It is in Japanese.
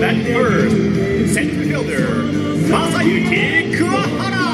That first, center fielder, Masayuki Kuwahara!